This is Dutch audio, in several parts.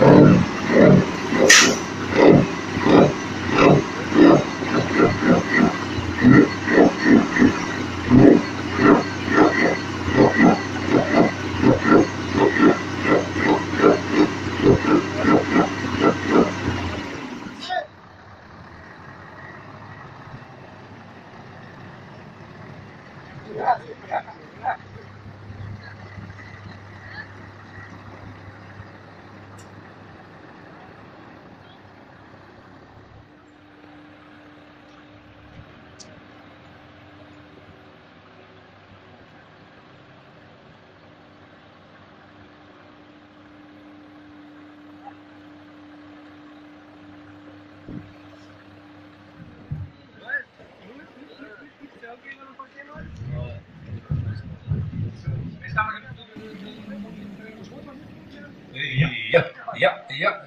Oh. Yep, yep.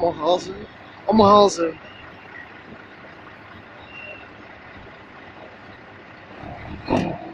Allemaal halzen. Allemaal halzen. Met.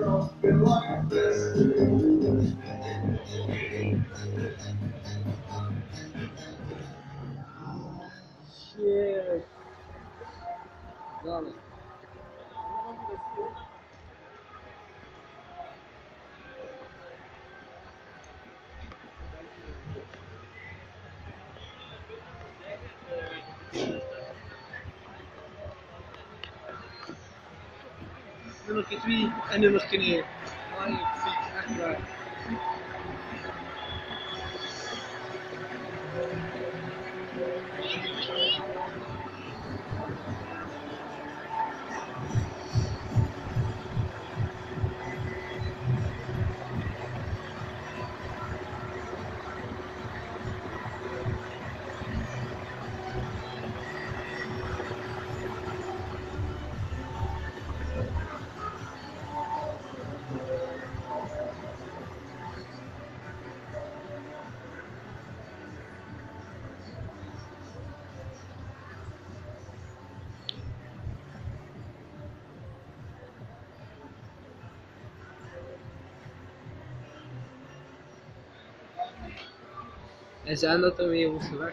something like. Shit. It. كتبي أنا مخكني الله يكفيك اخلاق As anatomia muscular?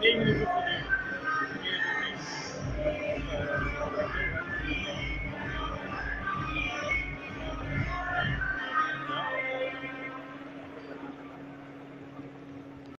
Maybe